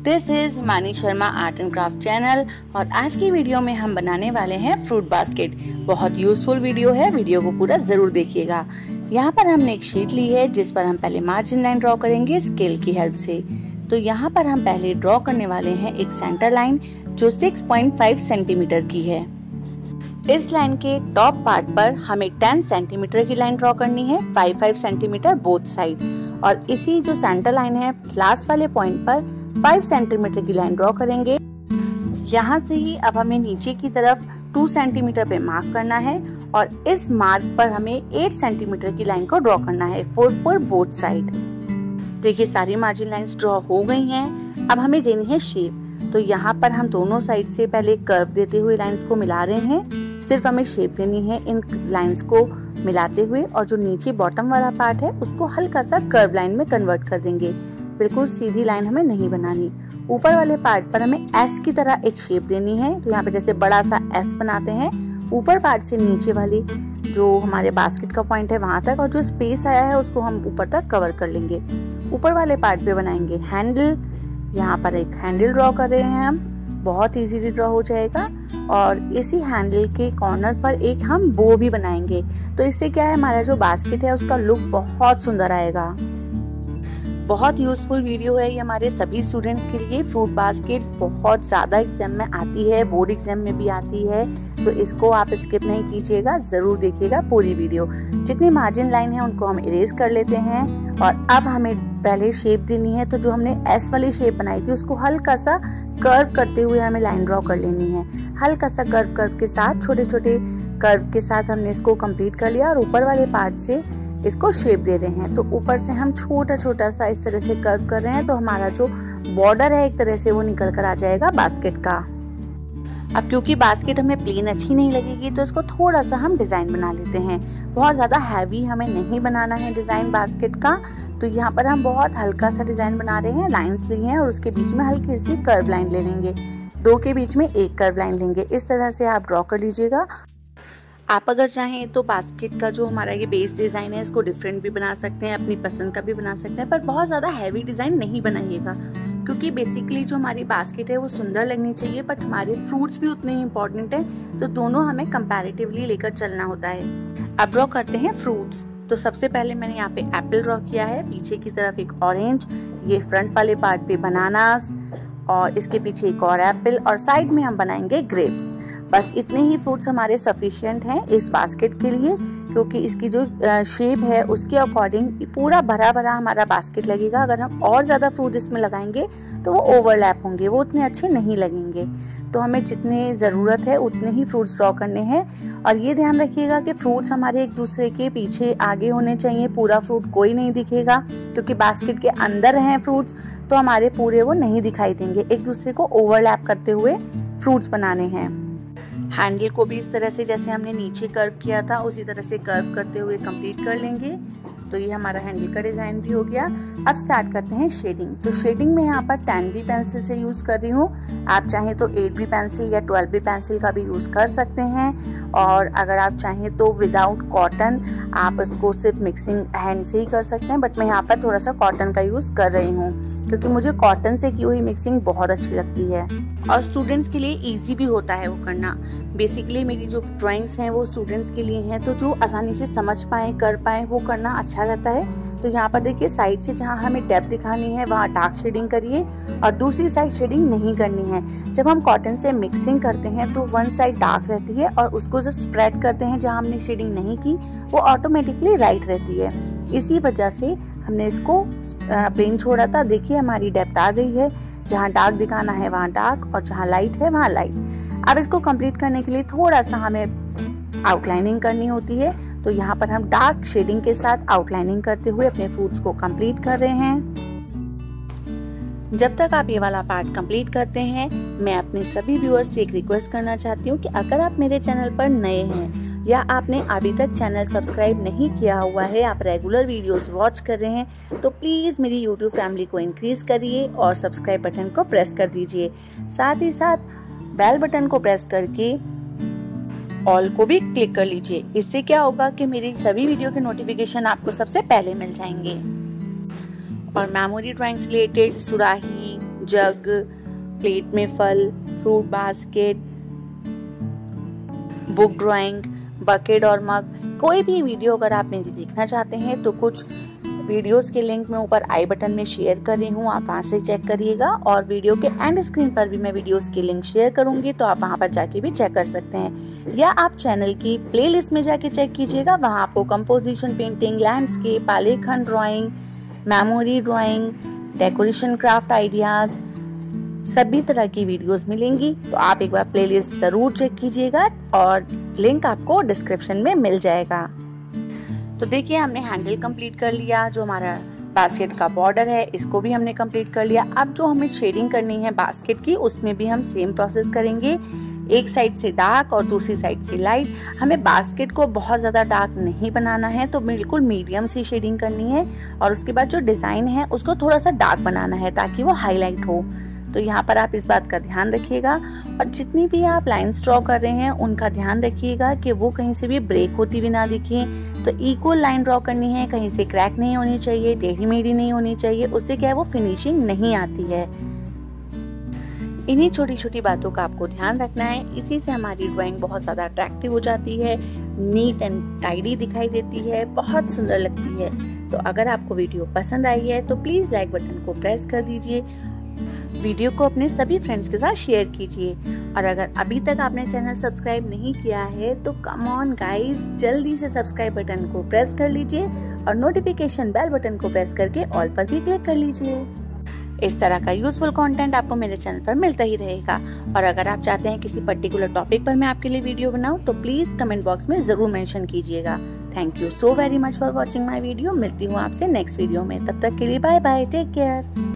This is Mani Sharma art and craft channel और आज की वीडियो में हम बनाने वाले हैं फ्रूट बास्केट बहुत यूजफुल वीडियो है वीडियो को पूरा ज़रूर देखिएगा। यहाँ पर हमने एक शीट ली है, जिस पर हम पहले मार्जिन लाइन ड्रॉ करेंगे स्केल की हेल्प से। तो यहाँ पर हम पहले ड्रॉ करने वाले हैं एक सेंटर लाइन जो 6.5 सेंटीमीटर की है। इस लाइन के टॉप पार्ट पर हमें 10 सेंटीमीटर की लाइन ड्रॉ करनी है 5-5 सेंटीमीटर बोथ साइड। और इसी जो सेंटर लाइन है, लास्ट वाले पॉइंट पर 5 सेंटीमीटर की लाइन ड्रॉ करेंगे। यहाँ से ही अब हमें नीचे की तरफ़ 2 सेंटीमीटर पे मार्क करना है और इस मार्क पर हमें 8 सेंटीमीटर की लाइन को ड्रॉ करना है, फोर फोर बोथ साइड। देखिए, सारी मार्जिन लाइंस ड्रॉ हो गई हैं। अब हमें देनी है शेप तो यहाँ पर हम दोनों साइड से पहले कर्व देते हुए लाइंस को मिला रहे हैं। सिर्फ़ हमें शेप देनी है इन लाइंस को मिलाते हुए और जो नीचे बॉटम वाला पार्ट है, उसको हल्का सा कर्व लाइन में कन्वर्ट कर देंगे। बिल्कुल सीधी लाइन हमें नहीं बनानी। ऊपर वाले पार्ट पर हमें एस की तरह एक शेप देनी है तो यहाँ पे जैसे बड़ा सा एस बनाते हैं, ऊपर पार्ट से नीचे वाली जो हमारे बास्केट का पॉइंट है वहाँ तक और जो स्पेस आया है, उसको हम ऊपर तक कवर कर लेंगे। ऊपर वाले पार्ट पे बनाएँगे हैंडल यहाँ पर एक हैंडल ड्रॉ कर रहे हैं हम। बहुत इजीली ड्रॉ हो जाएगा और इसी हैंडल के कॉर्नर पर एक हम बो भी बनाएँगे। तो इससे क्या है, हमारा जो बास्केट है, उसका लुक बहुत सुंदर आएगा। बहुत यूजफुल वीडियो है ये हमारे सभी स्टूडेंट्स के लिए। फ्रूट बास्केट बहुत ज़्यादा एग्ज़ाम में आती है बोर्ड एग्ज़ाम में भी आती है। तो इसको आप स्किप नहीं कीजिएगा, ज़रूर देखिएगा पूरी वीडियो जितनी मार्जिन लाइन है उनको हम इरेज कर लेते हैं। और अब हमें पहले शेप देनी है तो जो हमने एस वाली शेप बनाई थी, उसको हल्का सा कर्व करते हुए हमें लाइन ड्रॉ कर लेनी है। हल्का सा कर्व कर्व के साथ छोटे छोटे कर्व के साथ हमने इसको कंप्लीट कर लिया और ऊपर वाले पार्ट से इसको शेप दे रहे हैं। तो ऊपर से हम छोटा छोटा सा इस तरह से कर्व कर रहे हैं तो हमारा जो बॉर्डर है एक तरह से वो निकल कर आ जाएगा बास्केट का। अब क्योंकि बास्केट हमें प्लेन अच्छी नहीं लगेगी तो इसको थोड़ा सा हम डिज़ाइन बना लेते हैं। बहुत ज़्यादा हैवी हमें नहीं बनाना है डिज़ाइन बास्केट का। तो यहाँ पर हम बहुत हल्का सा डिज़ाइन बना रहे हैं लाइन्स ली हैं और उसके बीच में हल्की सी कर्व लाइन ले लेंगे। दो के बीच में एक कर्व लाइन लेंगे। इस तरह से आप ड्रॉ कर लीजिएगा। आप अगर चाहें तो बास्केट का जो हमारा ये बेस डिज़ाइन है, इसको डिफरेंट भी बना सकते हैं, अपनी पसंद का भी बना सकते हैं, पर बहुत ज़्यादा हैवी डिज़ाइन नहीं बनाइएगा। क्योंकि बेसिकली जो हमारी बास्केट है वो सुंदर लगनी चाहिए बट हमारे फ्रूट्स भी उतने ही इंपॉर्टेंट हैं तो दोनों हमें कंपैरेटिवली लेकर चलना होता है। अब ड्रॉ करते हैं फ्रूट्स तो सबसे पहले मैंने यहाँ पे एप्पल ड्रॉ किया है, पीछे की तरफ़ एक ऑरेंज ये फ्रंट वाले पार्ट पे बनानास और इसके पीछे एक और एप्पल और साइड में हम बनाएँगे ग्रेप्स बस इतने ही फ्रूट्स हमारे सफिशियंट हैं इस बास्केट के लिए, क्योंकि इसकी जो शेप है, उसके अकॉर्डिंग पूरा भरा भरा हमारा बास्केट लगेगा। अगर हम और ज़्यादा फ्रूट इसमें लगाएँगे तो वो ओवरलैप होंगे, वो उतने अच्छे नहीं लगेंगे। तो हमें जितने ज़रूरत है, उतने ही फ्रूट्स ड्रॉ करने हैं। और ये ध्यान रखिएगा कि फ्रूट्स हमारे एक दूसरे के पीछे आगे होने चाहिए, पूरा फ्रूट कोई नहीं दिखेगा, क्योंकि बास्केट के अंदर हैं फ्रूट्स तो हमारे पूरे वो नहीं दिखाई देंगे। एक दूसरे को ओवरलैप करते हुए फ्रूट्स बनाने हैं। हैंडल को भी इस तरह से जैसे हमने नीचे कर्व किया था, उसी तरह से कर्व करते हुए कंप्लीट कर लेंगे। तो ये हमारा हैंडल का डिज़ाइन भी हो गया। अब स्टार्ट करते हैं शेडिंग तो शेडिंग में यहाँ पर टेन बी पेंसिल से यूज़ कर रही हूँ। आप चाहें तो एट बी पेंसिल या ट्वेल्व बी पेंसिल का भी यूज़ कर सकते हैं। और अगर आप चाहें तो विदाउट कॉटन आप इसको सिर्फ़ मिक्सिंग हैंड से ही कर सकते हैं। बट मैं यहाँ पर थोड़ा सा कॉटन का यूज़ कर रही हूँ। क्योंकि मुझे कॉटन से की हुई मिक्सिंग बहुत अच्छी लगती है। और स्टूडेंट्स के लिए ईजी भी होता है वो करना। बेसिकली मेरी जो ड्राइंग्स हैं वो स्टूडेंट्स के लिए हैं तो जो आसानी से समझ पाए, कर पाए, वो करना अच्छा रहता है। तो यहाँ पर देखिए साइड से जहाँ हमें डेप दिखानी है, वहाँ डार्क शेडिंग करिए और दूसरी साइड शेडिंग नहीं करनी है। जब हम कॉटन से मिक्सिंग करते हैं तो वन साइड डार्क रहती है और उसको जब स्प्रेड करते हैं, जहाँ हमने शेडिंग नहीं की, वो ऑटोमेटिकली राइट रहती है। इसी वजह से हमने इसको प्लेन छोड़ा था, देखिए हमारी डेप्थ आ गई है। जहाँ डार्क दिखाना है वहाँ डार्क और जहाँ लाइट है वहाँ लाइट। अब इसको कंप्लीट करने के लिए थोड़ा सा हमें आउटलाइनिंग करनी होती है। तो यहाँ पर हम डार्क शेडिंग के साथ आउटलाइनिंग करते हुए अपने फ्रूट्स को कंप्लीट कर रहे हैं। जब तक आप ये वाला पार्ट कंप्लीट करते हैं, मैं अपने सभी व्यूअर्स से एक रिक्वेस्ट करना चाहती हूँ कि अगर आप मेरे चैनल पर नए हैं या आपने अभी तक चैनल सब्सक्राइब नहीं किया हुआ है, आप रेगुलर वीडियोस वॉच कर रहे हैं तो प्लीज़ मेरी यूट्यूब फैमिली को इंक्रीज करिए और सब्सक्राइब बटन को प्रेस कर दीजिए। साथ ही साथ बेल बटन को प्रेस करके ऑल को भी क्लिक कर लीजिए। इससे क्या होगा कि मेरी सभी वीडियो के नोटिफिकेशन आपको सबसे पहले मिल जाएँगे। और मेमोरी ड्राइंग रिलेटेड सुराही, जग प्लेट में फल fruit basket book drawing bucket और मग कोई भी वीडियो अगर आप मेरी देखना चाहते हैं तो कुछ वीडियोस के लिंक मैं ऊपर आई बटन में शेयर कर रही हूँ, आप वहाँ से चेक करिएगा। और वीडियो के एंड स्क्रीन पर भी मैं वीडियोस के लिंक शेयर करूँगी तो आप वहाँ पर जाके भी चेक कर सकते हैं। या आप चैनल की प्लेलिस्ट में जाके चेक कीजिएगा, वहाँ आपको कंपोजिशन पेंटिंग लैंडस्केप आलेखन drawing memory drawing decoration craft ideas सभी तरह की वीडियोस मिलेंगी। तो आप एक बार प्लेलिस्ट ज़रूर चेक कीजिएगा और लिंक आपको डिस्क्रिप्शन में मिल जाएगा। तो देखिए, हमने हैंडल कंप्लीट कर लिया, जो हमारा बास्केट का बॉर्डर है, इसको भी हमने कंप्लीट कर लिया। अब जो हमें शेडिंग करनी है बास्केट की, उसमें भी हम सेम प्रोसेस करेंगे। एक साइड से डार्क और दूसरी साइड से लाइट। हमें बास्केट को बहुत ज़्यादा डार्क नहीं बनाना है तो बिल्कुल मीडियम सी शेडिंग करनी है और उसके बाद जो डिज़ाइन है, उसको थोड़ा सा डार्क बनाना है, ताकि वो हाईलाइट हो। तो यहाँ पर आप इस बात का ध्यान रखिएगा और जितनी भी आप लाइन्स ड्रॉ कर रहे हैं, उनका ध्यान रखिएगा कि वो कहीं से भी ब्रेक होती हुई ना दिखे। तो इक्वल लाइन ड्रॉ करनी है, कहीं से क्रैक नहीं होनी चाहिए, टेढ़ी मेढ़ी नहीं होनी चाहिए, उससे क्या है, वो फिनिशिंग नहीं आती है। इन्हीं छोटी छोटी बातों का आपको ध्यान रखना है। इसी से हमारी ड्राइंग बहुत ज़्यादा अट्रैक्टिव हो जाती है नीट एंड टाइडी दिखाई देती है, बहुत सुंदर लगती है। तो अगर आपको वीडियो पसंद आई है तो प्लीज़ लाइक बटन को प्रेस कर दीजिए वीडियो को अपने सभी फ्रेंड्स के साथ शेयर कीजिए। और अगर अभी तक आपने चैनल सब्सक्राइब नहीं किया है तो कम ऑन गाइस जल्दी से सब्सक्राइब बटन को प्रेस कर लीजिए और नोटिफिकेशन बेल बटन को प्रेस करके ऑल पर भी क्लिक कर लीजिए। इस तरह का यूजफुल कंटेंट आपको मेरे चैनल पर मिलता ही रहेगा। और अगर आप चाहते हैं किसी पर्टिकुलर टॉपिक पर मैं आपके लिए वीडियो बनाऊँ तो प्लीज़ कमेंट बॉक्स में ज़रूर मेंशन कीजिएगा। Thank you so very much for watching my video मिलती हूँ आपसे नेक्स्ट वीडियो में। तब तक के लिए बाय बाय टेक केयर